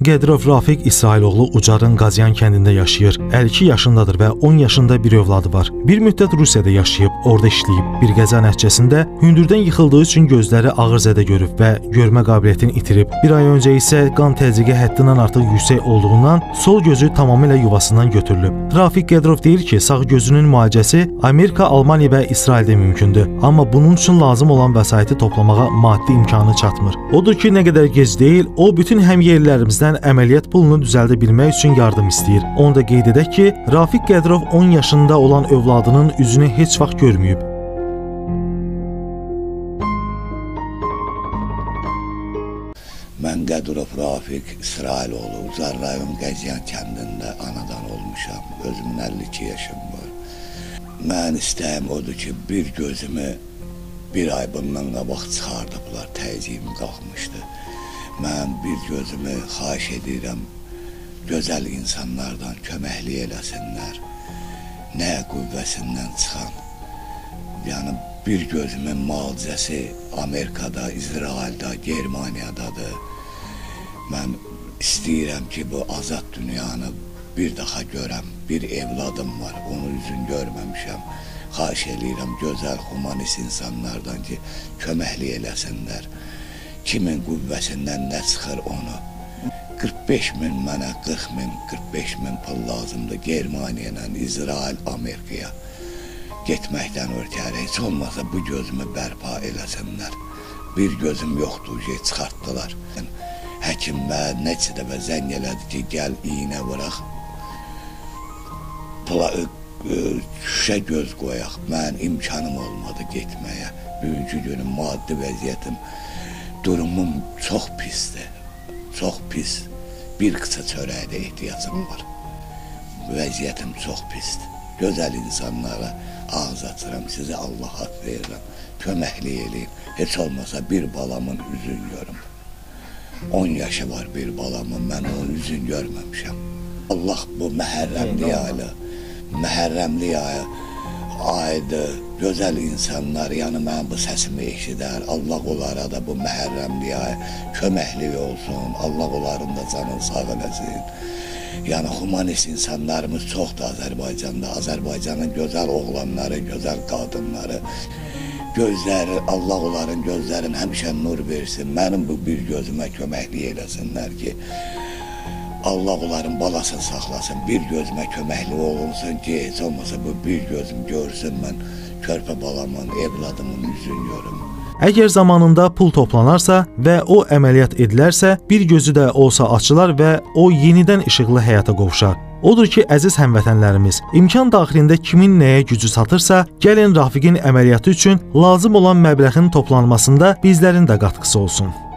Qədirov Rafiq İsrailoğlu Ucarın Qazyan kəndində yaşayır. 52 yaşındadır və 10 yaşında bir övladı var. Bir müddət Rusiyada yaşayıb, orada işləyib. Bir qəza nəticəsində hündürdən yıxıldığı üçün gözləri ağır zədə görüb və görmə qabiliyyətini itirib. Bir ay öncə isə qan təzyiqi həddindən artıq yüksək olduğundan sol gözü tamamilə yuvasından götürülüb. Rafiq Qədirov deyir ki, sağ gözünün müalicəsi Amerika, Almaniya və İsraildə mümkündür, amma bunun üçün lazım olan vəsaiti toplamağa maddi imkanı çatmır. Odur ki, nə qədər gec deyil, o bütün həmyerlilərimizdən əməliyyat pulunu düzəldə bilmək üçün yardım istəyir. Onu da qeyd edək ki, Rafiq Qədirov 10 yaşında olan övladının üzünü heç vaxt görməyib. Mən Qədirov Rafiq İsrailoğlu Ucar rayon Qəzyan kəndində anadan olmuşam. Özümün 52 yaşım var. Mən istəyim odur ki, bir gözümü bir ay bundan qabaq çıxardıblar, təzyiqim qalxmışdı. Mən bir gözümü xahiş edirəm, gözəl insanlardan köməklik eləsinlər. Nə qüvvəsindən çıxan. Yəni bir gözümün müalicəsi Amerikada, İsraildə, Germaniyadadır. Mən istəyirəm ki, bu azad dünyanı bir daha görəm. Bir evladım var, onun üzünü görməmişəm. Xahiş eləyirəm gözəl, humanist insanlardan ki, köməklik eləsinlər. Kimin qüvvəsindən nə çıxır onu. 45 min mənə 40 min, 45 min pul lazımdır Germaniya ilə İsrail, Amerikaya getməkdən ötəri heç olmasa bu gözümü bərpa eləsinlər. Bir gözüm yoxdur ki, çıxartdılar. Həkimə neçə dəfə zəng elədi ki, gəl iynə vuraq. Pula şüşə göz qoyaq. Mən imkanım olmadı getməyə. Bugünkü günüm maddi vəziyyətim, durumum çox pisdir. Çox pis. Bir qısa çörəkdə ehtiyacım var. Vəziyyətim çox pisdir. Gözəl insanlara ağız açıram, sizə Allah haqq verirəm. Köməklik eləyim. Heç olmasa bir balamın üzün görüm. 10 yaşı var bir balamın, mən onun üzün görməmişəm. Allah bu məhərrəmli aylı, məhərrəmli ayı aydır, gözəl insanlar, yəni mənim bu səsimi eşidər. Allah onlara da bu məhərrəmli ay köməklik olsun. Allah onların da canını sağ eləsin. Yəni humanist insanlarımız çoxdur Azərbaycanda. Azərbaycanın gözəl oğlanları, gözəl qadınları, gözləri, Allah onların gözlərin həmişə nur versin. Mənim bu bir gözümə köməklik eləsinlər ki, Allah onların balasını saxlasın, bir gözümə köməkli olunsun ki, heç olmasa bu bir gözüm görsün mən körpə balamın, evladımın üzünü görüm. Əgər zamanında pul toplanarsa və o əməliyyat edilərsə, bir gözü də olsa açılar və o yenidən işıqlı həyata qovuşar. Odur ki, əziz həmvətənlərimiz, imkan daxilində kimin nəyə gücü çatırsa, gəlin Rafiqin əməliyyatı üçün lazım olan məbləğin toplanmasında bizlərin də qatqısı olsun.